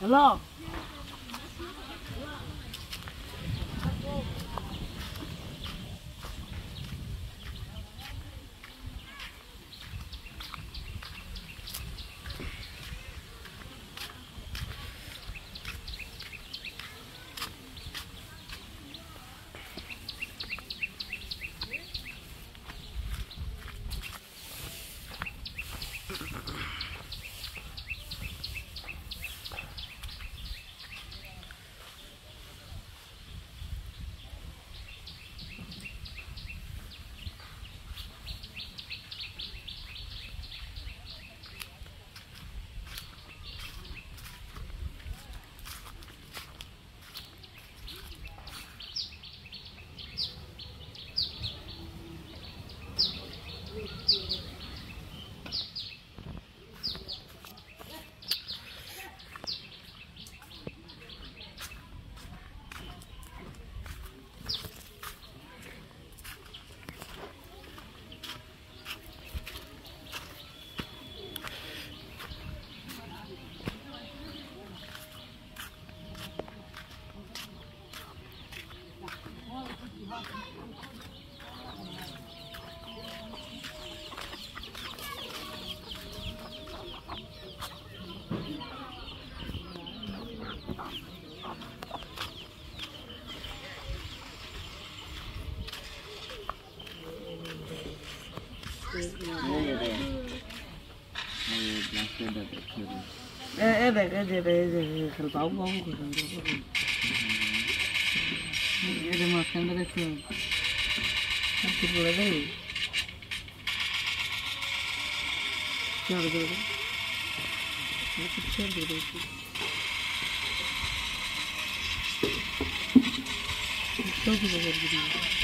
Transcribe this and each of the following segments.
Hello. Evet, evet, evet, evet, ಸ್ವಲ್ಪ ಅವ್ಗ ಇದು ಮಾಡ್ಕೊಂಡ್ರೆ ಹಾಕಿಬಿಡೋದೇ ನೋಡಿದ್ರು ಪಿಕ್ಚರ್ ಬಿಡಬೇಕು ಹೋಗಿ ಹೋಗಿದ್ದೀನಿ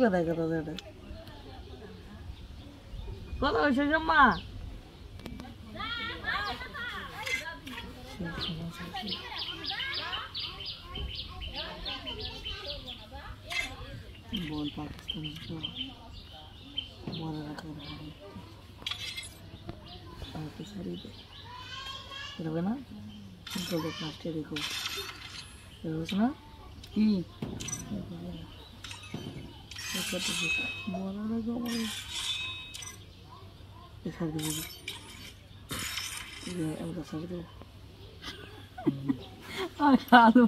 কথা কথা এটা কথা হয়েছে জম্মা বল পাকিস্তান মনে রাখার আমাকে সারিয়ে দে এরবে না That's what this is. What are I going? It's hard to